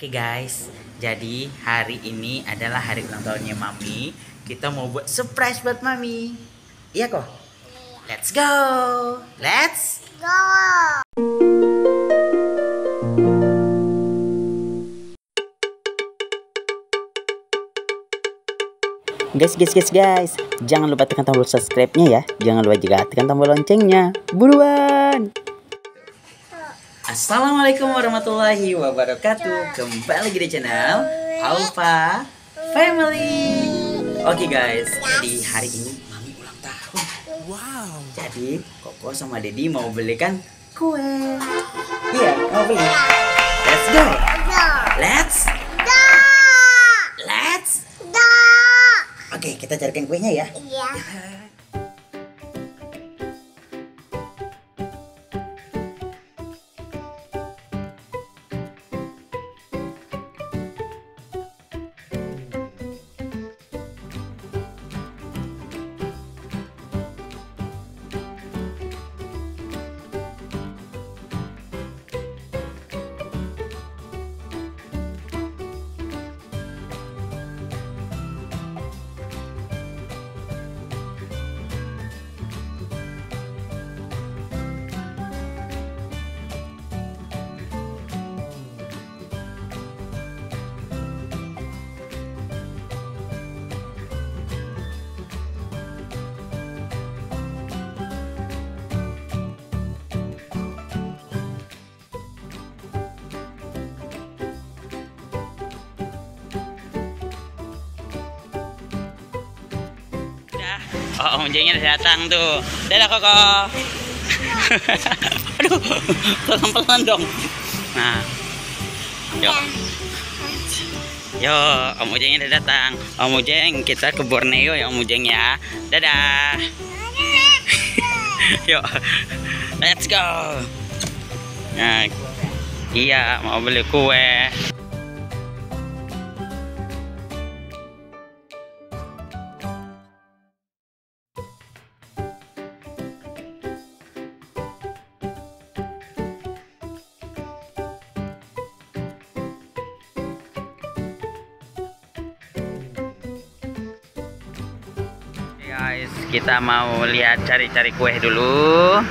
Oke guys, jadi hari ini adalah hari ulang tahunnya Mami. Kita mau buat surprise buat Mami. Iya kok? Let's go. Let's Go. Guys, guys, guys, guys. Jangan lupa tekan tombol subscribe-nya ya. Jangan lupa juga tekan tombol loncengnya. Buruan. Assalamualaikum warahmatullahi wabarakatuh. Kembali lagi di channel Alpha Family. Oke guys, jadi hari ini Mami ulang tahun. Wow. Jadi Koko sama Dedi mau belikan kue. Iya, mau beli. Let's go. Go. Let's Go. let's. Go. Oke, kita carikan kuenya ya. Iya. Oh, Om Jengnya udah datang tuh. Dadah Koko. Aduh, pelan-pelan dong. Nah. Yuk. Yo, Om Ujengnya udah datang. Om Ujeng, kita ke Borneo ya Om Ujeng ya. Dadah. Yuk. Let's go. Nah, iya, mau beli kue. Guys, kita mau lihat cari-cari kue dulu.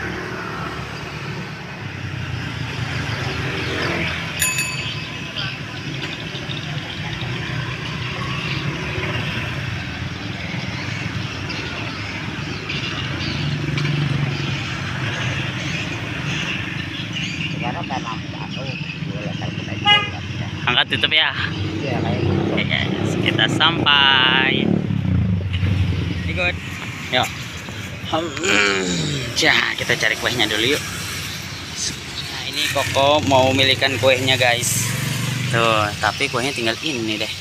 Angkat tutup ya. Oke guys, kita sampai. Yuk. Ya, kita cari kuenya dulu yuk. Nah, ini Koko mau milihkan kuenya guys. Tuh, tapi kuenya tinggal ini deh.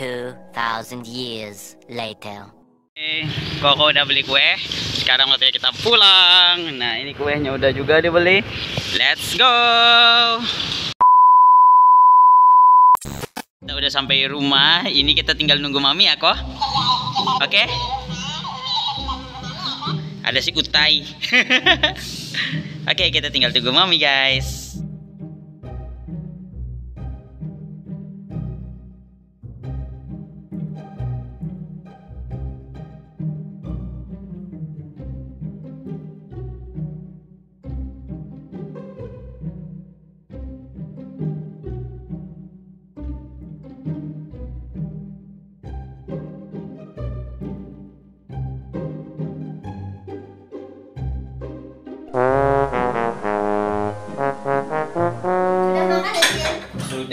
Two thousand years later. Eh, Koko udah beli kue. Sekarang waktunya kita pulang. Nah, ini kuenya udah juga dibeli. Let's go. Kita udah sampai rumah. Ini kita tinggal nunggu mami ya, kok. Oke? Ada si Utai. Oke, kita tinggal tunggu mami, guys.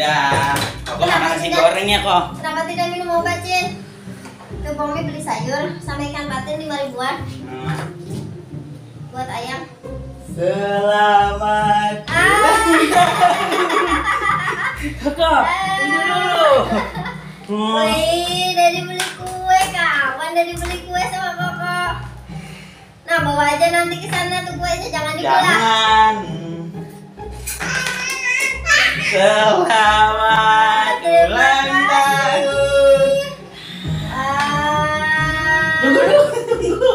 Sudah. Koko makan nasi goreng ya, kok. Kenapa tidak minum obat, Cin? Ke Pomi beli sayur sama ikan patin 5 ribuan buat ayam. Selamat Ah, lah. Tunggu dulu. Wih, dari beli kue kawan dari beli kue sama koko. Nah bawa aja nanti ke sana tuh kuenya jangan dibelah. Jangan. Selamat ulang tahun. Ah, Tunggu dulu, tunggu.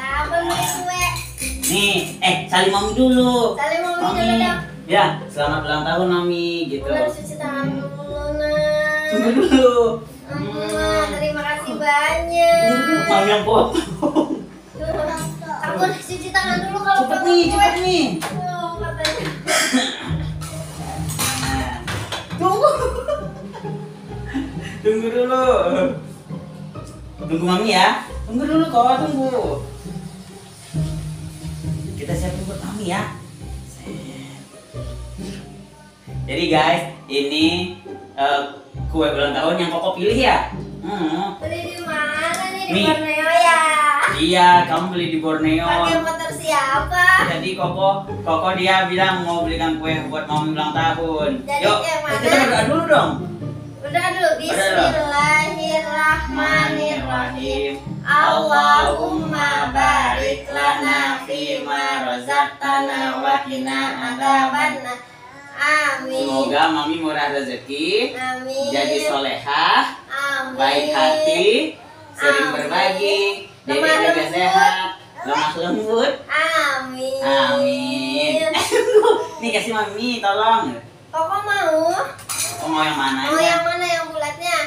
Kapan beli kue? Nih, eh salim mami dulu. Salim mami dulu dong. Ya, selamat ulang tahun mami gitu. Harus cuci tangan dulu. Tunggu dulu. Hmm, terima kasih banyak. Mami yang potong. Aku cuci tangan dulu kalau Cepet nih, cepet nih. Tunggu. Tunggu dulu. Tunggu mami ya. Tunggu dulu kok, tunggu. Kita siapin buat mami ya. Jadi guys, ini eh, kue ulang tahun yang koko pilih ya. Hmm. Beli di mana nih di. Borneo ya? Iya, kamu beli di Borneo. Pakai motor siapa? Jadi Koko, Koko dia bilang mau belikan kue buat mami ulang tahun. Jadi Yuk, kita berdoa dulu dong. Udah dulu Bismillahirrahmanirrahim. Allahumma barik lana fima razaqtana wa qina adzabannar. Amin. Semoga mami murah rezeki, Amin. jadi solehah, Amin. baik hati, sering Amin. berbagi, jadi lembut. sehat, lemah lembut. Amin. Amin. Nih kasih mami, tolong. Koko mau? Oh, mau yang mana? Mau yang mana yang bulatnya?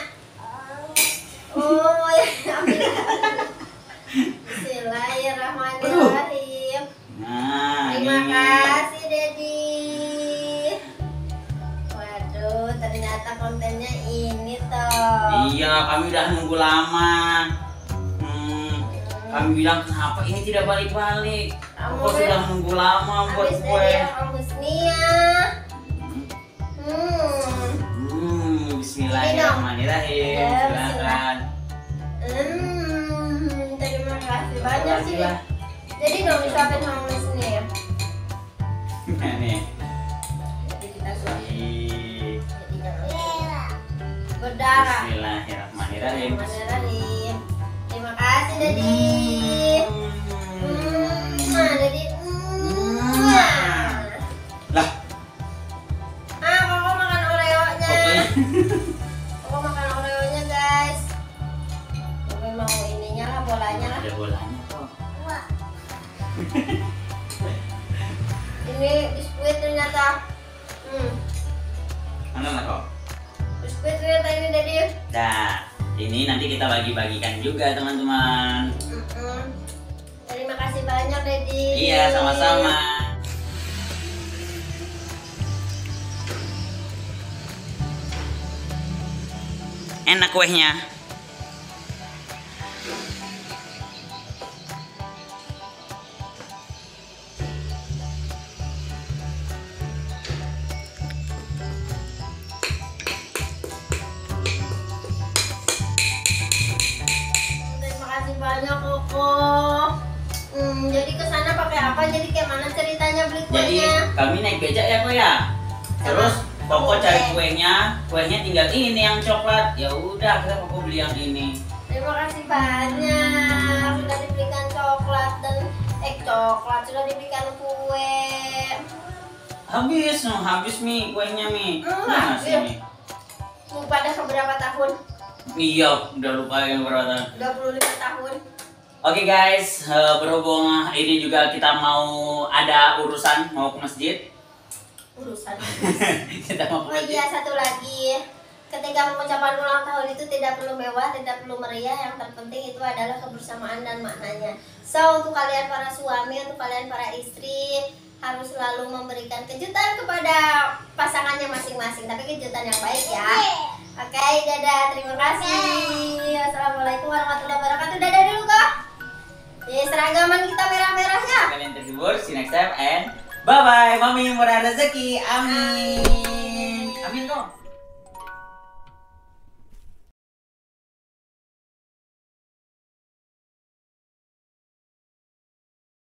Kami bilang kenapa ini tidak balik-balik? Kok sudah nunggu lama buat kue? Kamu Nia. Hmm. Hmm, Bismillahirrahmanirrahim. Ya, Silakan. Hmm, terima kasih banyak sih. Jadi dong disuapin sama Mas Nia ya. Nah, nih. Jadi kita suapin. Berdarah. Bismillahirrahmanirrahim. Bismillahirrahmanirrahim. Terima kasih, Dedi. Koko makan Oreo-nya, guys. Koko mau ininya lah, bolanya lah. ada bolanya kok. Ini biskuit ternyata. Hmm, Mana lah kok? biskuit ternyata ini, Dedi. Nah, ini nanti kita bagi-bagikan juga teman-teman. Mm-mm. Terima kasih banyak, Dedi. Iya, sama-sama. Enak kasih banyak, Koko. Hmm, jadi ke sana pakai apa? Jadi kayak mana ceritanya beli Jadi kuenya? kami naik becak ya kok ya. Terus Koko Oke. cari kuenya, kuenya tinggal ini yang coklat. Ya udah, kita Koko beli yang ini. Terima kasih banyak sudah diberikan coklat dan eh coklat sudah diberikan kue. Habis, no, habis mi kuenya mi. Hmm, iya. mi? Lupa dah beberapa tahun? Iya, udah lupa yang berapa 25 tahun. Oke guys, eh, berhubung ini juga kita mau ada urusan mau ke masjid, Urusan. kita mau ke Oh iya satu lagi. Ketika mengucapkan ulang tahun itu tidak perlu mewah, tidak perlu meriah, yang terpenting itu adalah kebersamaan dan maknanya. So untuk kalian para suami, untuk kalian para istri harus selalu memberikan kejutan kepada pasangannya masing-masing, tapi kejutan yang baik ya. Oke, dadah, terima kasih. Assalamualaikum warahmatullahi wabarakatuh. Dadah dulu kok. Ya, seragaman kita merah-merahnya. Kalian terhibur, see you next time and bye bye, mami murah rezeki, amin, amin kok.